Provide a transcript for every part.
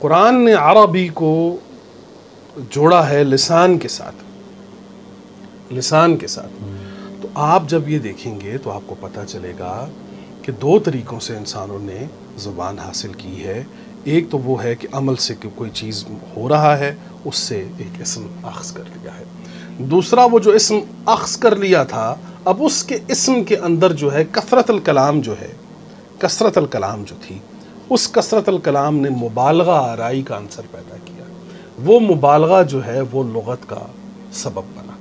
कुरान ने अरबी को जोड़ा है लिसान के साथ। लिसान के साथ। तो आप जब ये देखेंगे तो आपको पता चलेगा कि दो तरीक़ों से इंसानों ने ज़ुबान हासिल की है। एक तो वो है कि अमल से कोई चीज़ हो रहा है, उससे एक इसम अख्स कर लिया है। दूसरा वो जो इसम अख्स कर लिया था, अब उसके इसम के अंदर जो है कसरत कलाम जो है कसरत कलाम जो थी उस कसरत कलाम ने मुबालगा आरई का आंसर पैदा किया। वो मुबालगा जो है वो लगत का सबब बना।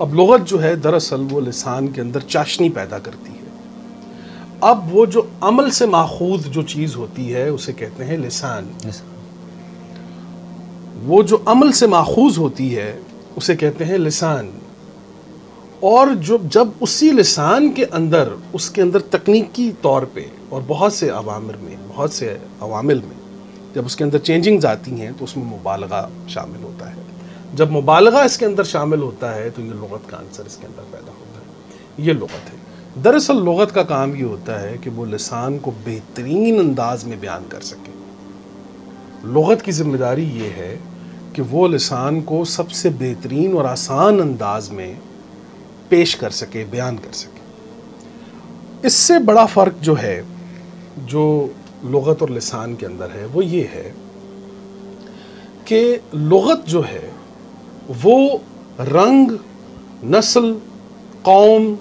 अब लगत जो है दरअसल वो लिसान के अंदर चाशनी पैदा करती है। अब वो जो अमल से माखूज जो चीज़ होती है उसे कहते हैं लिसान। वो जो अमल से माखूज होती है उसे कहते हैं लिसान। और जो, जब उसी लिसान के अंदर, उसके अंदर तकनीकी तौर पे और बहुत से अवामिर में, बहुत से अवामिल में, जब उसके अंदर चेंजिंग्स आती हैं तो उसमें मुबालगा शामिल होता है। जब मुबालगा इसके अंदर शामिल होता है तो ये लगत का आंसर इसके अंदर पैदा होता है। ये लगत है। दरअसल लगत का काम ये होता है कि वो लसान को बेहतरीन अंदाज में बयान कर सके। लगत की ज़िम्मेदारी ये है कि वो लसान को सबसे बेहतरीन और आसान अंदाज में पेश कर सके, बयान कर सके। इससे बड़ा फ़र्क जो है, जो लगत और लसान के अंदर है, वो ये है कि लगत जो है, वो रंग, नस्ल, कौम,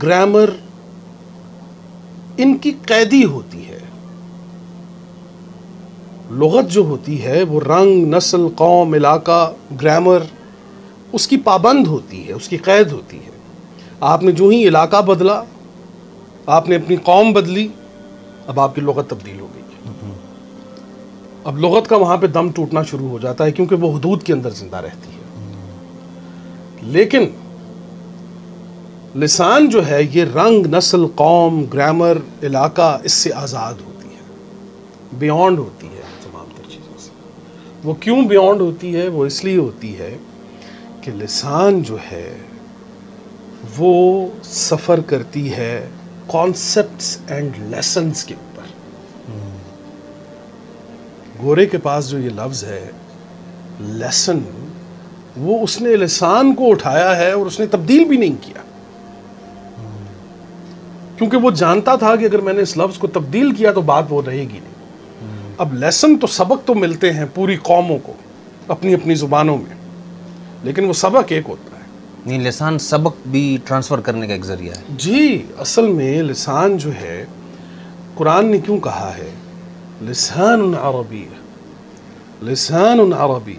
ग्रामर, इनकी कैदी होती है। लगत जो होती है, वो रंग, नस्ल, कौम, इलाका, ग्रामर उसकी पाबंद होती है, उसकी कैद होती है। आपने जो ही इलाका बदला, आपने अपनी कौम बदली, अब आपकी लगत तब्दील हो गई। अब लगत का वहाँ पे दम टूटना शुरू हो जाता है, क्योंकि वो हदूद के अंदर ज़िंदा रहती है। लेकिन लिसान जो है, ये रंग, नस्ल, कौम, ग्रामर, इलाका, इससे आज़ाद होती है। बियॉन्ड होती है तमाम तर चीज़ों से। वो क्यों बियॉन्ड होती है? वो इसलिए होती है कि लिसान जो है, वो सफ़र करती है कॉन्सेप्ट्स एंड लेसन्स के ऊपर। गोरे के पास जो ये लफ्ज़ है लेसन वो उसने लिसान को उठाया है और उसने तब्दील भी नहीं किया। क्योंकि वो जानता था कि अगर मैंने इस लफ्ज़ को तब्दील किया तो बात वो रहेगी नहीं। अब लेसन तो सबक तो मिलते हैं पूरी कौमों को अपनी अपनी ज़ुबानों में। लेकिन वो सबक एक होता है। नहीं लिसान सबक भी ट्रांसफ़र करने का एक ज़रिया है। जी असल में लिसान जो है कुरान ने क्यों कहा है? लिसान अरबी। लिसान अरबी।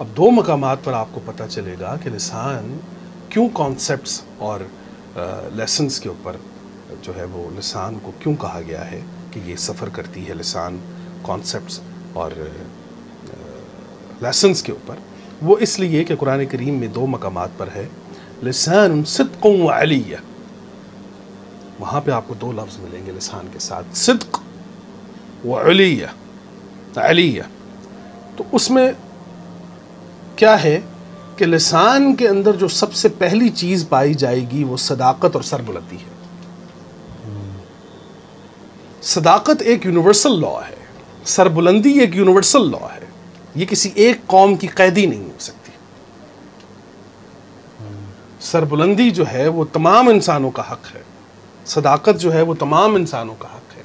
अब दो मकाम पर आपको पता चलेगा कि लिसान क्यों कॉन्सेप्ट्स और लेसन्स के ऊपर जो है वो लसान को क्यों कहा गया है कि ये सफ़र करती है लसान कॉन्सेप्ट्स और लेसन्स के ऊपर। वो इसलिए कि कुरान करीम में दो मकाम पर है। लसान सिद्क अलिया। वहाँ पे आपको दो लफ्ज़ मिलेंगे लसान के साथ। सिद्क व अलिया अलिया। तो उसमें क्या है कि लसान के अंदर जो सबसे पहली चीज़ पाई जाएगी, वो सदाकत और सरबुलती है। सदाकत एक यूनिवर्सल लॉ है। सरबुलंदी एक यूनिवर्सल लॉ है। ये किसी एक कौम की कैदी नहीं हो सकती। सरबुलंदी जो है वो तमाम इंसानों का हक है। सदाकत जो है वो तमाम इंसानों का हक है।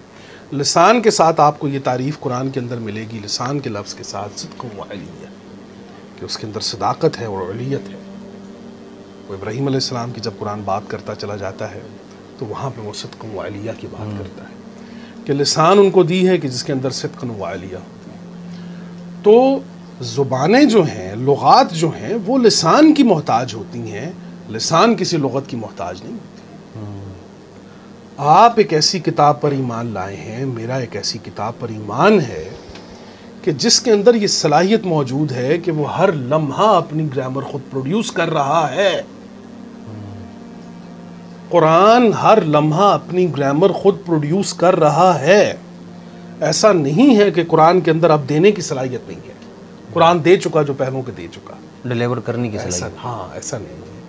लसान के साथ आपको ये तारीफ़ कुरान के अंदर मिलेगी। लसान के लफ्ज़ के साथ सिद्क वलिया कि उसके अंदर सदाकत है और अलियत है। वो इब्राहिम सलाम की जब कुरान बात करता चला जाता है तो वहाँ पर वो सिद्क वलिया की बात करता है। कि लसान उनको दी है कि जिसके अंदर सिद्कन वालिया तो ज़ुबानें जो हैं, लगात जो हैं, वो लसान की मोहताज होती हैं। लसान किसी लगत की मोहताज नहीं होती। आप एक ऐसी किताब पर ईमान लाए हैं, मेरा एक ऐसी किताब पर ईमान है कि जिसके अंदर ये सलाहियत मौजूद है कि वो हर लम्हा अपनी ग्रामर खुद प्रोड्यूस कर रहा है। कुरान हर लम्हा अपनी ग्रामर खुद प्रोड्यूस कर रहा है। ऐसा नहीं है कि कुरान के अंदर अब देने की सलाहियत नहीं है। कुरान दे चुका जो पहलों के दे चुका। डिलीवर करने की ऐसा हाँ ऐसा नहीं है।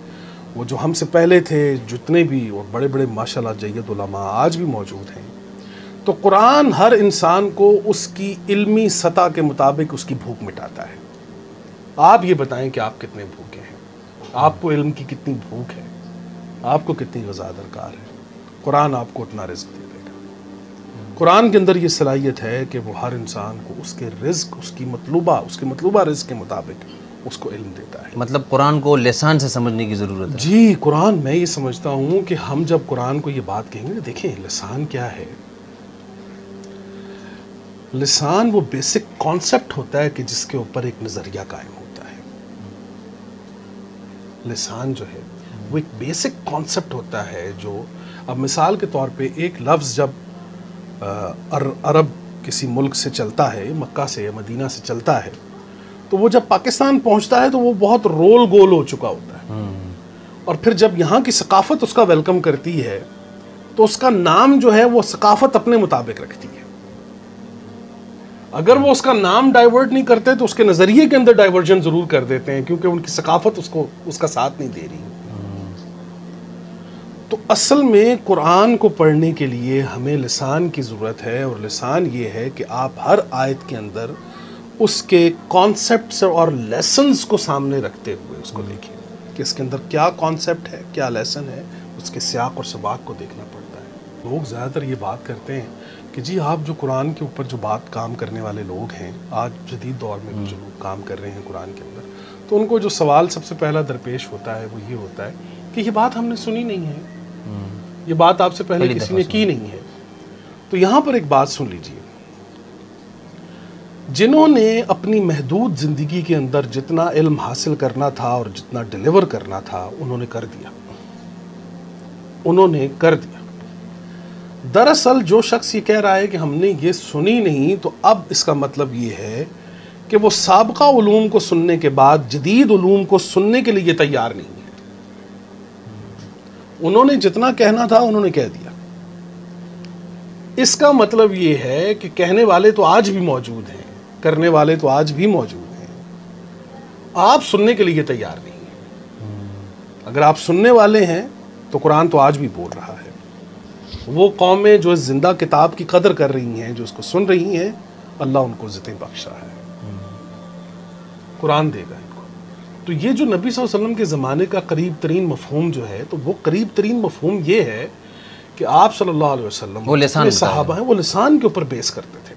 वो जो हमसे पहले थे जितने भी और बड़े बड़े माशाल्लाह जैद उलमा आज भी मौजूद हैं। तो कुरान हर इंसान को उसकी इल्मी सतह के मुताबिक उसकी भूख मिटाता है। आप ये बताएँ कि आप कितने भूखे हैं? आपको इल्म की कितनी भूख है? आपको कितनी गजा दरकार है? कुरान आपको उतना रिस्क देता कुरान के अंदर ये सलाहियत है कि वो हर इंसान को उसके रिस्क उसकी मतलूबा उसके मतलूबा रिस्क के मुताबिक उसको इल्म देता है। मतलब कुरान को लिसान से समझने की ज़रूरत है। जी कुरान मैं ये समझता हूँ कि हम जब कुरान को ये बात कहेंगे ना देखें लिसान क्या है? लिसान वो बेसिक कॉन्सेप्ट होता है कि जिसके ऊपर एक नज़रिया कायम होता है। लिसान जो है वो एक बेसिक कॉन्सेप्ट होता है जो अब मिसाल के तौर पे एक लफ्ज़ जब अर, अरब किसी मुल्क से चलता है मक्का से या मदीना से चलता है तो वो जब पाकिस्तान पहुँचता है तो वो बहुत रोल गोल हो चुका होता है। और फिर जब यहाँ की सकाफत उसका वेलकम करती है तो उसका नाम जो है वो सकाफत अपने मुताबिक रखती है। अगर वो उसका नाम डाइवर्ट नहीं करते तो उसके नज़रिए के अंदर डाइवर्जन ज़रूर कर देते हैं क्योंकि उनकी सकाफत उसको उसका साथ नहीं दे रही। तो असल में कुरान को पढ़ने के लिए हमें लसान की ज़रूरत है और लसान ये है कि आप हर आयत के अंदर उसके कॉन्सेप्ट और लेसन्स को सामने रखते हुए उसको देखिए कि इसके अंदर क्या कॉन्सेप्ट है क्या लेसन है उसके सियाक और सबाक को देखना पड़ता है। लोग ज़्यादातर ये बात करते हैं कि जी आप जो कुरान के ऊपर जो बात काम करने वाले लोग हैं आज जदीद दौर में भी जो लोग काम कर रहे हैं कुरान के अंदर तो उनको जो सवाल सबसे पहला दरपेश होता है वो ये होता है कि ये बात हमने सुनी नहीं है। ये बात आपसे पहले किसी ने की नहीं है। तो यहाँ पर एक बात सुन लीजिए। जिन्होंने अपनी महदूद ज़िंदगी के अंदर जितना इल्म हासिल करना था और जितना डिलीवर करना था उन्होंने कर दिया। उन्होंने कर दिया। दरअसल जो शख्स ये कह रहा है कि हमने ये सुनी नहीं तो अब इसका मतलब ये है कि वो सबका उलूम को सुनने के बाद जदीद उलूम को सुनने के लिए तैयार नहीं उन्होंने जितना कहना था, उन्होंने कह दिया। इसका मतलब ये है कि कहने वाले तो आज भी मौजूद हैं, करने वाले तो आज भी मौजूद हैं। आप सुनने के लिए तैयार नहीं हैं। अगर आप सुनने वाले हैं तो कुरान तो आज भी बोल रहा है। वो कौमें जो ज़िंदा किताब की कदर कर रही हैं, जो उसको सुन रही हैं, अल्लाह उनको ज़ितें बख्शा है। कुरान देगा। तो ये जो नबी सल्लल्लाहु अलैहि वसल्लम के ज़माने का करीब तरीन मफहम जो है तो वो करीब तरीन मफहम ये है कि आप सल्लल्लाहु अलैहि वसल्लम वो लिसान हैं वो लिसान के ऊपर बेस करते थे।